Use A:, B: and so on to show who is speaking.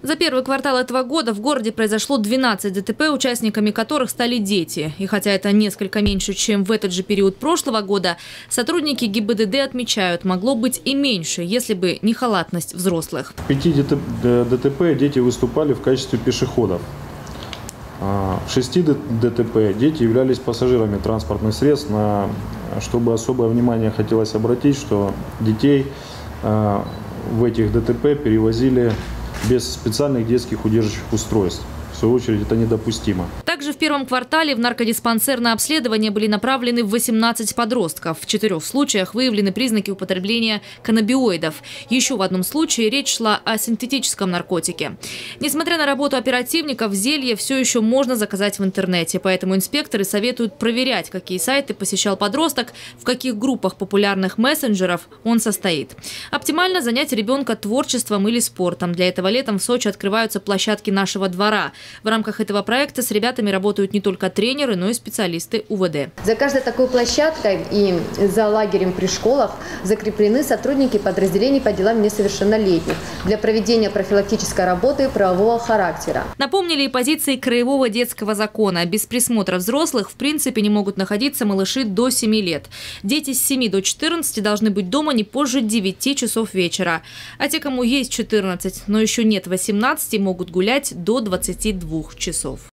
A: За первый квартал этого года в городе произошло 12 ДТП, участниками которых стали дети. И хотя это несколько меньше, чем в этот же период прошлого года, сотрудники ГИБДД отмечают, могло быть и меньше, если бы не халатность взрослых.
B: В пяти ДТП дети выступали в качестве пешеходов. А в шести ДТП дети являлись пассажирами транспортных средств, на, чтобы особое внимание хотелось обратить, что детей а, в этих ДТП перевозили без специальных детских удерживающих устройств. Свою очередь, это недопустимо.
A: Также в первом квартале в наркодиспансерное обследование были направлены 18 подростков. В четырех случаях выявлены признаки употребления каннабиоидов. Еще в одном случае речь шла о синтетическом наркотике. Несмотря на работу оперативников, зелье все еще можно заказать в интернете. Поэтому инспекторы советуют проверять, какие сайты посещал подросток, в каких группах популярных мессенджеров он состоит. Оптимально занять ребенка творчеством или спортом. Для этого летом в Сочи открываются площадки нашего двора – в рамках этого проекта с ребятами работают не только тренеры, но и специалисты УВД.
C: За каждой такой площадкой и за лагерем при школах закреплены сотрудники подразделений по делам несовершеннолетних для проведения профилактической работы правового характера.
A: Напомнили и позиции краевого детского закона. Без присмотра взрослых в принципе не могут находиться малыши до 7 лет. Дети с 7 до 14 должны быть дома не позже 9 часов вечера. А те, кому есть 14, но еще нет 18, могут гулять до 22 двух часов.